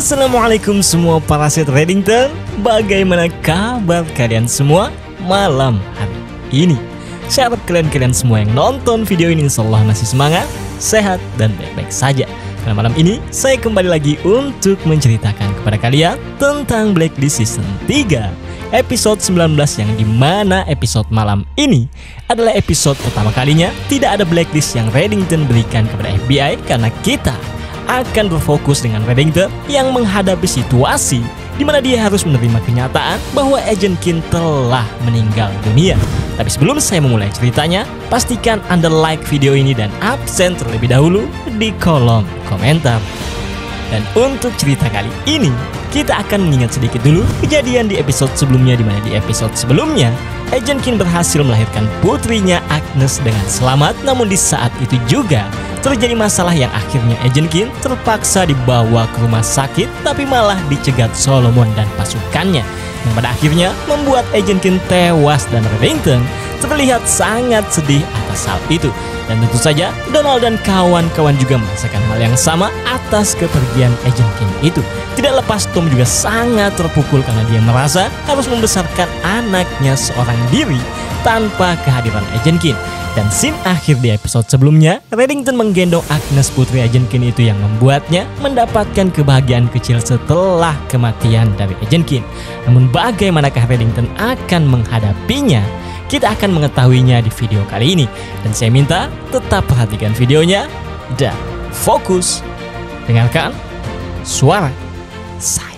Assalamualaikum semua para set Reddington. Bagaimana kabar kalian semua malam hari ini? Saya harap kalian-kalian semua yang nonton video ini insya Allah masih semangat, sehat, dan baik-baik saja. Karena malam ini saya kembali lagi untuk menceritakan kepada kalian tentang Blacklist Season 3 episode 19 yang di mana episode malam ini adalah episode pertama kalinya. Tidak ada blacklist yang Reddington berikan kepada FBI karena kita akan berfokus dengan Reddington yang menghadapi situasi di mana dia harus menerima kenyataan bahwa Agent Kin telah meninggal dunia. Tapi sebelum saya memulai ceritanya, pastikan Anda like video ini dan absen terlebih dahulu di kolom komentar. Dan untuk cerita kali ini, kita akan mengingat sedikit dulu kejadian di episode sebelumnya di mana di episode sebelumnya Agent Kin berhasil melahirkan putrinya Agnes dengan selamat. Namun di saat itu juga terjadi masalah yang akhirnya Agent Kin terpaksa dibawa ke rumah sakit tapi malah dicegat Solomon dan pasukannya. Yang pada akhirnya membuat Agent Kin tewas dan Reddington terlihat sangat sedih atas hal itu. Dan tentu saja Donald dan kawan-kawan juga merasakan hal yang sama atas kepergian Agent King itu. Tidak lepas Tom juga sangat terpukul karena dia merasa harus membesarkan anaknya seorang diri tanpa kehadiran Agent King. Dan scene akhir di episode sebelumnya, Reddington menggendong Agnes putri Agent King itu yang membuatnya mendapatkan kebahagiaan kecil setelah kematian dari Agent King. Namun bagaimanakah Reddington akan menghadapinya? Kita akan mengetahuinya di video kali ini. Dan saya minta tetap perhatikan videonya dan fokus. Dengarkan suara saya.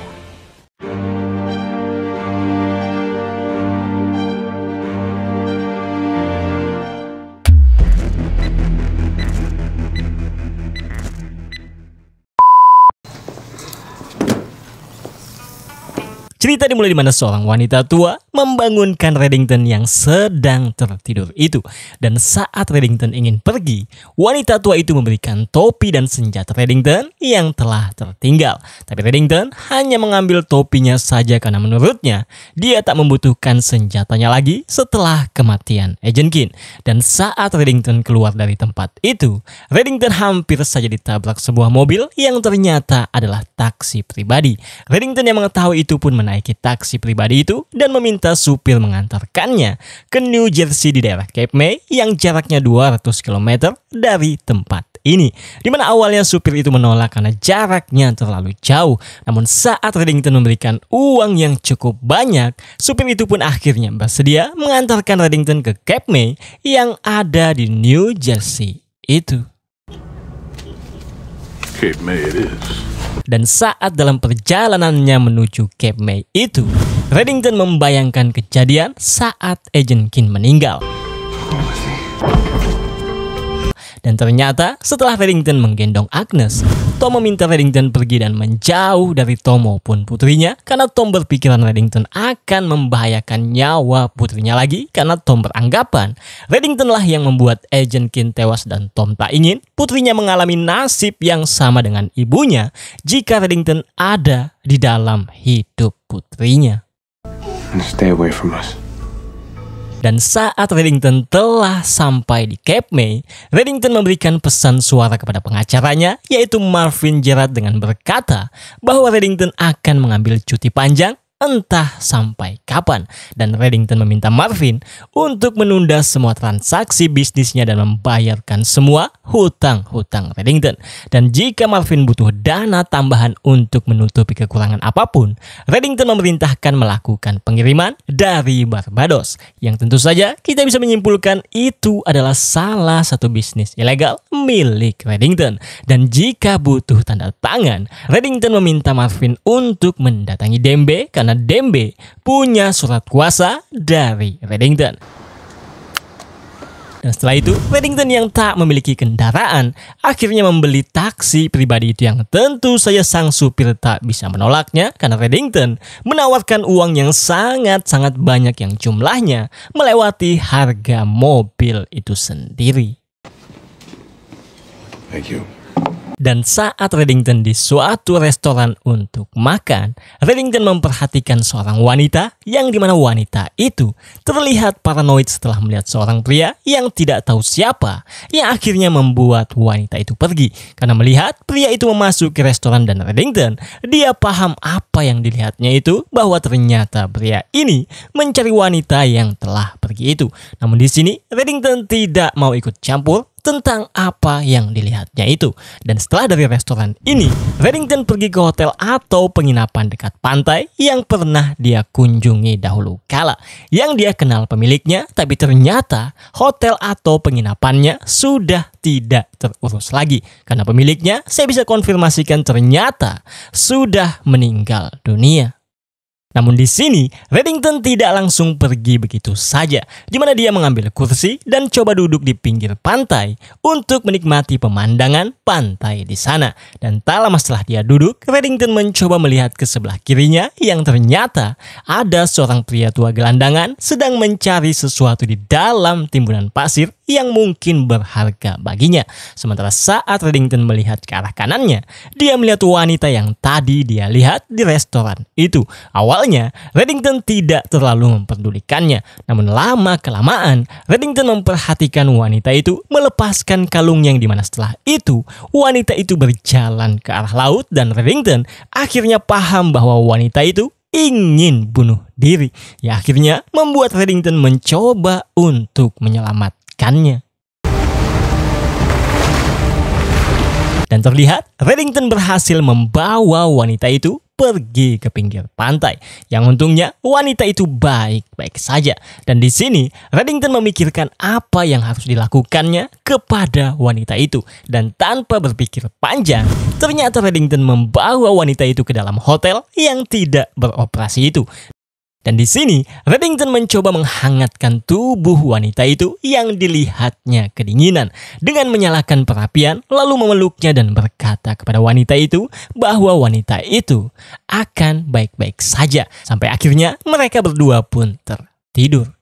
Cerita dimulai di mana seorang wanita tua membangunkan Reddington yang sedang tertidur itu. Dan saat Reddington ingin pergi, wanita tua itu memberikan topi dan senjata Reddington yang telah tertinggal. Tapi Reddington hanya mengambil topinya saja karena menurutnya dia tak membutuhkan senjatanya lagi setelah kematian Agent Kin. Dan saat Reddington keluar dari tempat itu, Reddington hampir saja ditabrak sebuah mobil yang ternyata adalah taksi pribadi. Reddington yang mengetahui itu pun menaik menaiki taksi pribadi itu dan meminta supir mengantarkannya ke New Jersey di daerah Cape May yang jaraknya 200 km dari tempat ini. Di mana awalnya supir itu menolak karena jaraknya terlalu jauh. Namun saat Reddington memberikan uang yang cukup banyak, supir itu pun akhirnya bersedia mengantarkan Reddington ke Cape May yang ada di New Jersey itu. Cape May it is. Dan saat dalam perjalanannya menuju Cape May itu, Reddington membayangkan kejadian saat Agent Kin meninggal. Dan ternyata setelah Reddington menggendong Agnes, Tom meminta Reddington pergi dan menjauh dari Tom maupun putrinya karena Tom berpikiran Reddington akan membahayakan nyawa putrinya lagi karena Tom beranggapan Reddington lah yang membuat Agent Kin tewas dan Tom tak ingin putrinya mengalami nasib yang sama dengan ibunya jika Reddington ada di dalam hidup putrinya. Stay away from us. Dan saat Reddington telah sampai di Cape May, Reddington memberikan pesan suara kepada pengacaranya, yaitu Marvin Gerard dengan berkata bahwa Reddington akan mengambil cuti panjang entah sampai kapan. Dan Reddington meminta Marvin untuk menunda semua transaksi bisnisnya dan membayarkan semua hutang-hutang Reddington. Dan jika Marvin butuh dana tambahan untuk menutupi kekurangan apa pun, Reddington memerintahkan melakukan pengiriman dari Barbados. Yang tentu saja kita bisa menyimpulkan itu adalah salah satu bisnis ilegal milik Reddington. Dan jika butuh tanda tangan, Reddington meminta Marvin untuk mendatangi Dembe karena karena Dembe punya surat kuasa dari Reddington. Dan setelah itu, Reddington yang tak memiliki kendaraan akhirnya membeli taksi pribadi itu yang tentu saja sang supir tak bisa menolaknya karena Reddington menawarkan uang yang sangat-sangat banyak yang jumlahnya melewati harga mobil itu sendiri. Thank you. Dan saat Reddington di suatu restoran untuk makan, Reddington memperhatikan seorang wanita yang di mana wanita itu terlihat paranoid setelah melihat seorang pria yang tidak tahu siapa yang akhirnya membuat wanita itu pergi. Karena melihat pria itu memasuki restoran dan Reddington, dia paham apa yang dilihatnya itu bahwa ternyata pria ini mencari wanita yang telah pergi itu. Namun di sini Reddington tidak mau ikut campur tentang apa yang dilihatnya itu. Dan setelah dari restoran ini, Reddington pergi ke hotel atau penginapan dekat pantai yang pernah dia kunjungi dahulu kala. Yang dia kenal pemiliknya, tapi ternyata hotel atau penginapannya sudah tidak terurus lagi. Karena pemiliknya, saya bisa konfirmasikan ternyata sudah meninggal dunia. Namun di sini, Reddington tidak langsung pergi begitu saja, di mana dia mengambil kursi dan coba duduk di pinggir pantai untuk menikmati pemandangan pantai di sana. Dan tak lama setelah dia duduk, Reddington mencoba melihat ke sebelah kirinya yang ternyata ada seorang pria tua gelandangan sedang mencari sesuatu di dalam timbunan pasir yang mungkin berharga baginya. Sementara saat Reddington melihat ke arah kanannya, dia melihat wanita yang tadi dia lihat di restoran itu. Awalnya, Reddington tidak terlalu memperdulikannya. Namun lama-kelamaan, Reddington memperhatikan wanita itu melepaskan kalung yang di mana setelah itu, wanita itu berjalan ke arah laut dan Reddington akhirnya paham bahwa wanita itu ingin bunuh diri. Ya akhirnya membuat Reddington mencoba untuk menyelamatkan ikannya. Dan terlihat Reddington berhasil membawa wanita itu pergi ke pinggir pantai. Yang untungnya wanita itu baik-baik saja. Dan di sini Reddington memikirkan apa yang harus dilakukannya kepada wanita itu. Dan tanpa berpikir panjang, ternyata Reddington membawa wanita itu ke dalam hotel yang tidak beroperasi itu. Dan di sini, Reddington mencoba menghangatkan tubuh wanita itu yang dilihatnya kedinginan dengan menyalakan perapian lalu memeluknya dan berkata kepada wanita itu bahwa wanita itu akan baik-baik saja sampai akhirnya mereka berdua pun tertidur.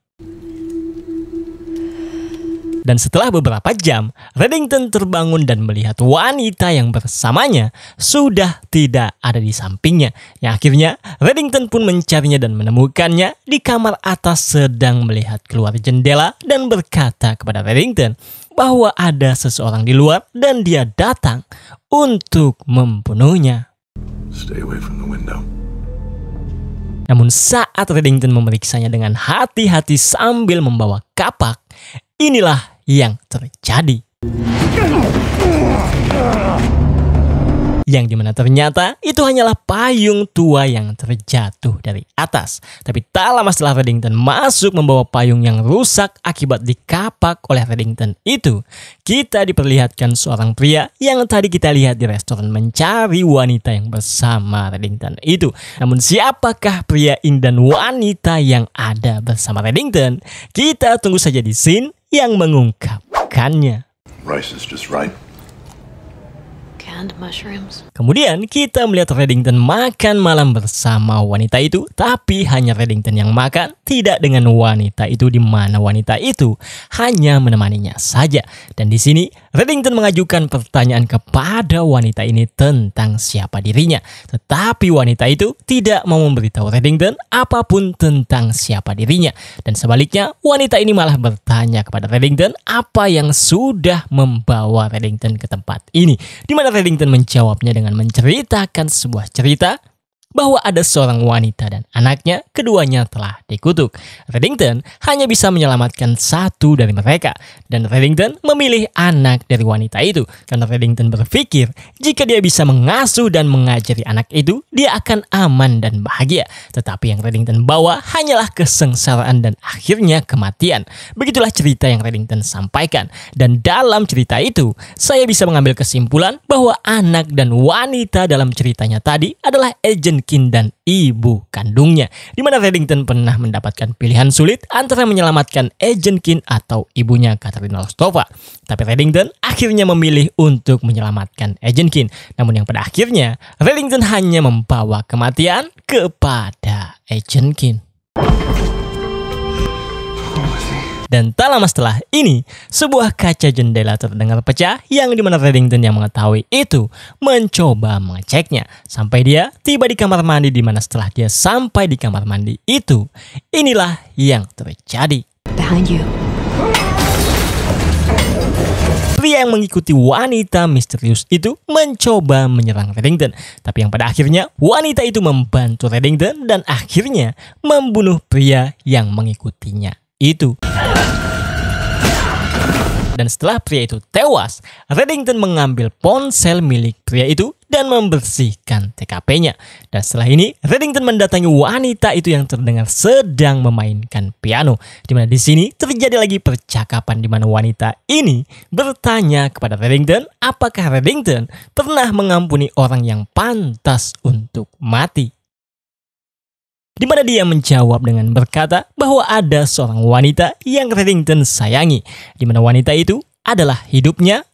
Dan setelah beberapa jam, Reddington terbangun dan melihat wanita yang bersamanya sudah tidak ada di sampingnya. Yang akhirnya, Reddington pun mencarinya dan menemukannya di kamar atas sedang melihat keluar jendela dan berkata kepada Reddington bahwa ada seseorang di luar dan dia datang untuk membunuhnya. Stay away from the window. Namun saat Reddington memeriksanya dengan hati-hati sambil membawa kapak, inilah yang terjadi. Yang di mana ternyata itu hanyalah payung tua yang terjatuh dari atas. Tapi tak lama setelah Reddington masuk membawa payung yang rusak akibat dikapak oleh Reddington itu, kita diperlihatkan seorang pria yang tadi kita lihat di restoran mencari wanita yang bersama Reddington itu. Namun siapakah pria ini dan wanita yang ada bersama Reddington? Kita tunggu saja di scene yang mengungkapkannya. Rice is just right. Kemudian kita melihat Reddington makan malam bersama wanita itu, tapi hanya Reddington yang makan, tidak dengan wanita itu di mana wanita itu hanya menemaninya saja. Dan di sini Reddington mengajukan pertanyaan kepada wanita ini tentang siapa dirinya, tetapi wanita itu tidak mau memberitahu Reddington apa pun tentang siapa dirinya. Dan sebaliknya, wanita ini malah bertanya kepada Reddington apa yang sudah membawa Reddington ke tempat ini, di mana Reddington menjawabnya dengan menceritakan sebuah cerita bahwa ada seorang wanita dan anaknya keduanya telah dikutuk. Reddington hanya bisa menyelamatkan satu dari mereka dan Reddington memilih anak dari wanita itu karena Reddington berpikir jika dia bisa mengasuh dan mengajari anak itu dia akan aman dan bahagia. Tetapi yang Reddington bawa hanyalah kesengsaraan dan akhirnya kematian. Begitulah cerita yang Reddington sampaikan dan dalam cerita itu saya bisa mengambil kesimpulan bahwa anak dan wanita dalam ceritanya tadi adalah agent Kin dan ibu kandungnya. Di mana Reddington pernah mendapatkan pilihan sulit antara menyelamatkan Agent Kin atau ibunya Katarina Rostova. Tapi Reddington akhirnya memilih untuk menyelamatkan Agent Kin. Namun yang pada akhirnya Reddington hanya membawa kematian kepada Agent Kin. Dan tak lama setelah ini, sebuah kaca jendela terdengar pecah yang di mana Reddington yang mengetahui itu mencoba mengeceknya. Sampai dia tiba di kamar mandi di mana setelah dia sampai di kamar mandi itu, inilah yang terjadi. Behind you. Pria yang mengikuti wanita misterius itu mencoba menyerang Reddington. Tapi yang pada akhirnya wanita itu membantu Reddington dan akhirnya membunuh pria yang mengikutinya itu. Dan setelah pria itu tewas, Reddington mengambil ponsel milik pria itu dan membersihkan TKP-nya. Dan setelah ini, Reddington mendatangi wanita itu yang terdengar sedang memainkan piano. Di mana di sini terjadi lagi percakapan di mana wanita ini bertanya kepada Reddington apakah Reddington pernah mengampuni orang yang pantas untuk mati di mana dia menjawab dengan berkata bahwa ada seorang wanita yang Reddington sayangi, di mana wanita itu adalah hidupnya,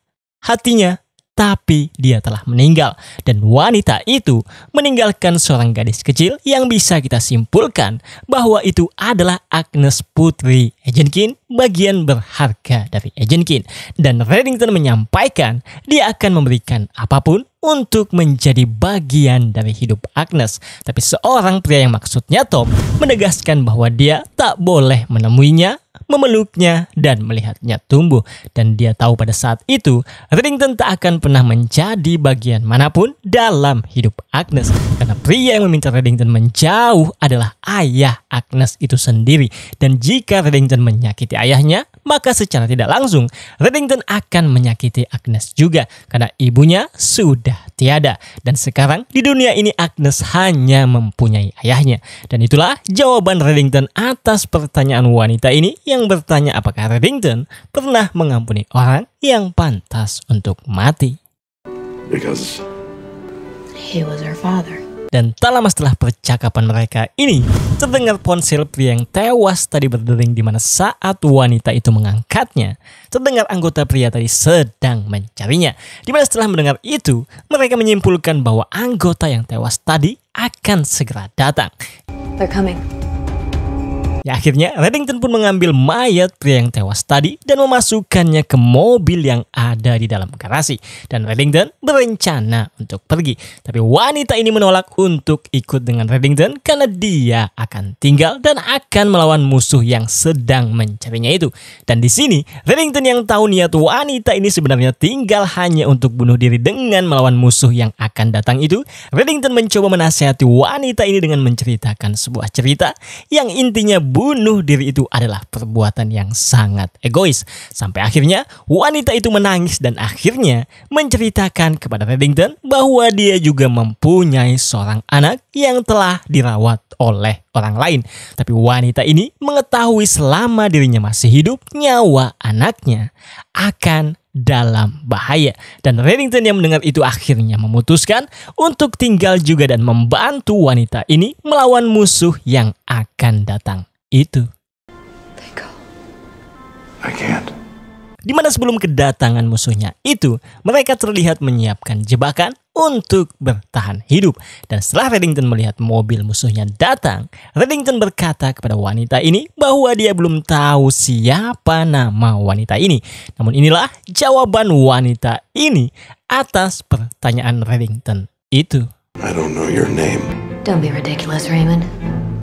hatinya, tapi dia telah meninggal. Dan wanita itu meninggalkan seorang gadis kecil yang bisa kita simpulkan bahwa itu adalah Agnes Putri Ejenkin, bagian berharga dari Ejenkin. Dan Reddington menyampaikan dia akan memberikan apa pun untuk menjadi bagian dari hidup Agnes. Tapi seorang pria yang maksudnya Tom menegaskan bahwa dia tak boleh menemuinya memeluknya, dan melihatnya tumbuh. Dan dia tahu pada saat itu, Reddington tak akan pernah menjadi bagian mana pun dalam hidup Agnes. Karena pria yang meminta Reddington menjauh adalah ayah Agnes itu sendiri. Dan jika Reddington menyakiti ayahnya, maka secara tidak langsung Reddington akan menyakiti Agnes juga. Karena ibunya sudah tiada. Dan sekarang di dunia ini Agnes hanya mempunyai ayahnya. Dan itulah jawaban Reddington atas pertanyaan wanita ini yang bertanya apakah Reddington pernah mengampuni orang yang pantas untuk mati. Because He was her father. Dan tak lama setelah percakapan mereka ini, terdengar ponsel pria yang tewas tadi berdering di mana saat wanita itu mengangkatnya, terdengar anggota pria tadi sedang mencarinya. Di mana setelah mendengar itu, mereka menyimpulkan bahwa anggota yang tewas tadi akan segera datang. They're coming. Ya akhirnya Reddington pun mengambil mayat pria yang tewas tadi dan memasukkannya ke mobil yang ada di dalam garasi. Dan Reddington berencana untuk pergi. Tapi wanita ini menolak untuk ikut dengan Reddington karena dia akan tinggal dan akan melawan musuh yang sedang mencarinya itu. Dan di sini Reddington yang tahu niat wanita ini sebenarnya tinggal hanya untuk bunuh diri dengan melawan musuh yang akan datang itu. Reddington mencoba menasihati wanita ini dengan menceritakan sebuah cerita yang intinya bunuh diri itu adalah perbuatan yang sangat egois. Sampai akhirnya wanita itu menangis dan akhirnya menceritakan kepada Reddington bahwa dia juga mempunyai seorang anak yang telah dirawat oleh orang lain. Tapi wanita ini mengetahui selama dirinya masih hidup, nyawa anaknya akan dalam bahaya. Dan Reddington yang mendengar itu akhirnya memutuskan untuk tinggal juga dan membantu wanita ini melawan musuh yang akan datang itu. They go. I can't. Di mana sebelum kedatangan musuhnya itu, mereka terlihat menyiapkan jebakan untuk bertahan hidup. Dan setelah Reddington melihat mobil musuhnya datang, Reddington berkata kepada wanita ini bahwa dia belum tahu siapa nama wanita ini. Namun inilah jawaban wanita ini atas pertanyaan Reddington itu. I don't know your name. Don't be ridiculous, Raymond.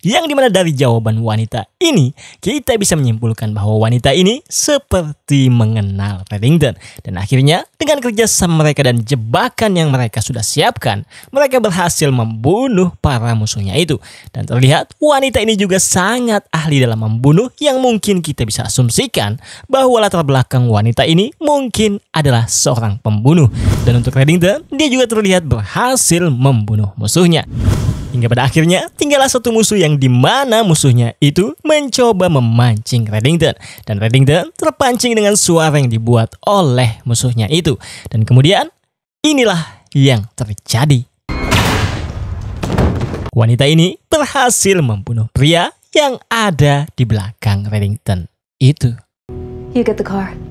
Yang di mana dari jawaban wanita ini, kita bisa menyimpulkan bahwa wanita ini seperti mengenal Reddington. Dan akhirnya, dengan kerjasama mereka dan jebakan yang mereka sudah siapkan, mereka berhasil membunuh para musuhnya itu. Dan terlihat, wanita ini juga sangat ahli dalam membunuh yang mungkin kita bisa asumsikan bahwa latar belakang wanita ini mungkin adalah seorang pembunuh. Dan untuk Reddington, dia juga terlihat berhasil membunuh musuhnya. Hingga pada akhirnya tinggallah satu musuh yang di mana musuhnya itu mencoba memancing Reddington. Dan Reddington terpancing dengan suara yang dibuat oleh musuhnya itu. Dan kemudian inilah yang terjadi. Wanita ini berhasil membunuh pria yang ada di belakang Reddington itu. You get the car.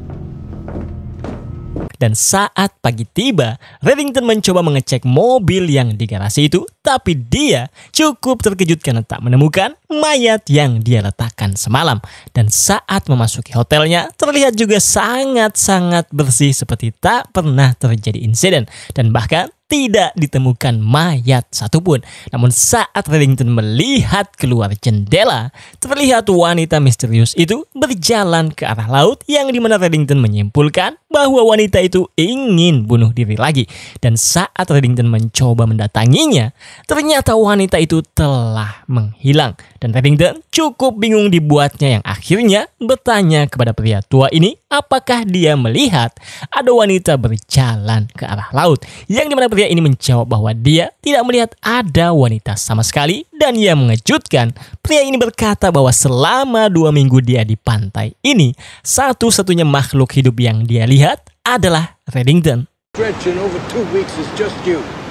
Dan saat pagi tiba, Reddington mencoba mengecek mobil yang di garasi itu, tapi dia cukup terkejut karena tak menemukan mayat yang dia letakkan semalam. Dan saat memasuki hotelnya, terlihat juga sangat-sangat bersih seperti tak pernah terjadi insiden. Dan bahkan tidak ditemukan mayat satupun. Namun saat Reddington melihat keluar jendela, terlihat wanita misterius itu berjalan ke arah laut yang di mana Reddington menyimpulkan bahwa wanita itu ingin bunuh diri lagi. Dan saat Reddington mencoba mendatanginya, ternyata wanita itu telah menghilang. Dan Reddington cukup bingung dibuatnya yang akhirnya bertanya kepada pria tua ini apakah dia melihat ada wanita berjalan ke arah laut. Yang di mana pria ini menjawab bahwa dia tidak melihat ada wanita sama sekali dan ia mengejutkan. Pria ini berkata bahwa selama dua minggu dia di pantai ini, satu-satunya makhluk hidup yang dia lihat adalah Reddington.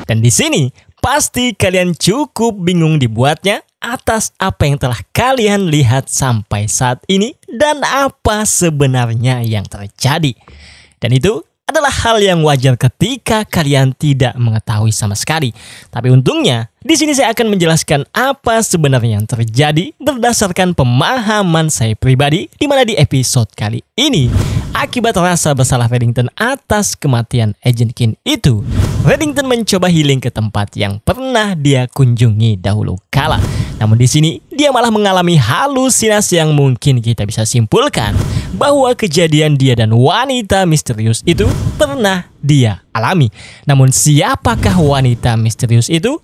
Dan di sini pasti kalian cukup bingung dibuatnya atas apa yang telah kalian lihat sampai saat ini dan apa sebenarnya yang terjadi. Dan itu adalah hal yang wajar ketika kalian tidak mengetahui sama sekali. Tapi untungnya, di sini saya akan menjelaskan apa sebenarnya yang terjadi berdasarkan pemahaman saya pribadi di mana di episode kali ini akibat rasa bersalah Reddington atas kematian Agent Kin itu, Reddington mencoba healing ke tempat yang pernah dia kunjungi dahulu kala. Namun di sini dia malah mengalami halusinasi yang mungkin kita bisa simpulkan bahwa kejadian dia dan wanita misterius itu pernah dia alami. Namun siapakah wanita misterius itu?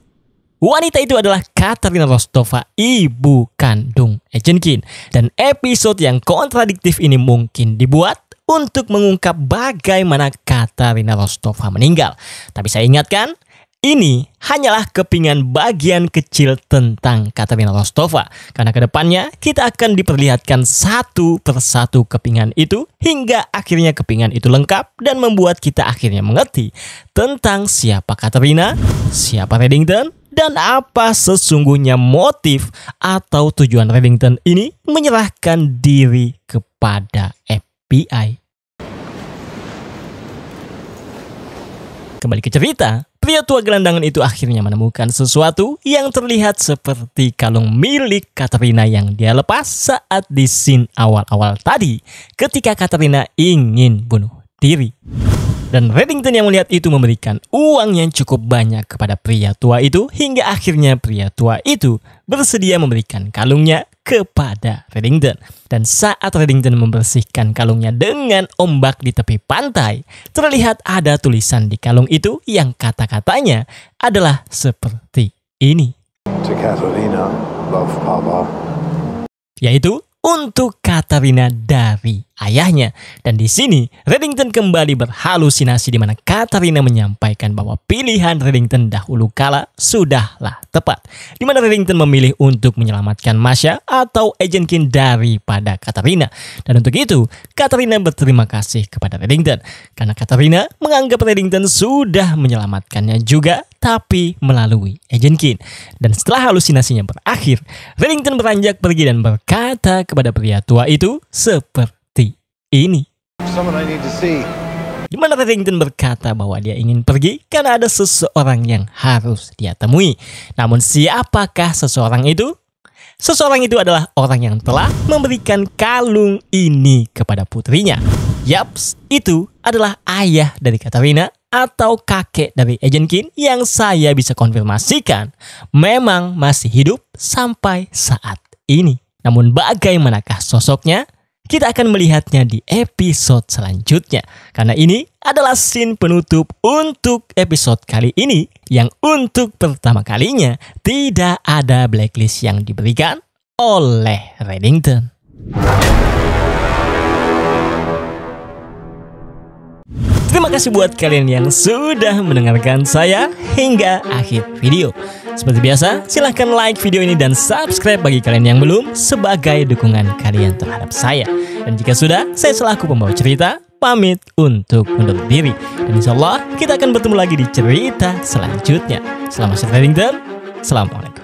Wanita itu adalah Katarina Rostova, ibu kandung Agent Kin. Dan episode yang kontradiktif ini mungkin dibuat untuk mengungkap bagaimana Katarina Rostova meninggal. Tapi saya ingatkan, ini hanyalah kepingan bagian kecil tentang Katarina Rostova. Karena ke depannya kita akan diperlihatkan satu persatu kepingan itu hingga akhirnya kepingan itu lengkap dan membuat kita akhirnya mengerti tentang siapa Katarina, siapa Reddington, dan apa sesungguhnya motif atau tujuan Reddington ini menyerahkan diri kepada FBI. Kembali ke cerita, pria tua gelandangan itu akhirnya menemukan sesuatu yang terlihat seperti kalung milik Katerina yang dia lepas saat di scene awal-awal tadi ketika Katerina ingin bunuh diri. Dan Reddington yang melihat itu memberikan uang yang cukup banyak kepada pria tua itu hingga akhirnya pria tua itu bersedia memberikan kalungnya kepada Reddington. Dan saat Reddington membersihkan kalungnya dengan ombak di tepi pantai, terlihat ada tulisan di kalung itu yang kata-katanya adalah seperti ini. To Catalina, love Papa. Yaitu untuk Katarina dari ayahnya. Dan di sini Reddington kembali berhalusinasi di mana Katarina menyampaikan bahwa pilihan Reddington dahulu kala sudahlah tepat. Di mana Reddington memilih untuk menyelamatkan Masha atau Agent Kin daripada Katarina. Dan untuk itu, Katarina berterima kasih kepada Reddington karena Katarina menganggap Reddington sudah menyelamatkannya juga tapi melalui Agent Kin. Dan setelah halusinasinya berakhir, Reddington beranjak pergi dan berkata kepada pria tua itu seperti ini. Di mana Reddington berkata bahwa dia ingin pergi karena ada seseorang yang harus dia temui. Namun siapakah seseorang itu? Seseorang itu adalah orang yang telah memberikan kalung ini kepada putrinya. Yaps, itu adalah ayah dari Katarina atau kakek dari Agent Kin yang saya bisa konfirmasikan memang masih hidup sampai saat ini. Namun bagaimanakah sosoknya? Kita akan melihatnya di episode selanjutnya. Karena ini adalah scene penutup untuk episode kali ini yang untuk pertama kalinya tidak ada blacklist yang diberikan oleh Reddington. Terima kasih buat kalian yang sudah mendengarkan saya hingga akhir video. Seperti biasa, silahkan like video ini dan subscribe bagi kalian yang belum sebagai dukungan kalian terhadap saya. Dan jika sudah, saya selaku pembawa cerita, pamit untuk undur diri. Dan insya Allah, kita akan bertemu lagi di cerita selanjutnya. Selamat sore, Reddington. Assalamualaikum.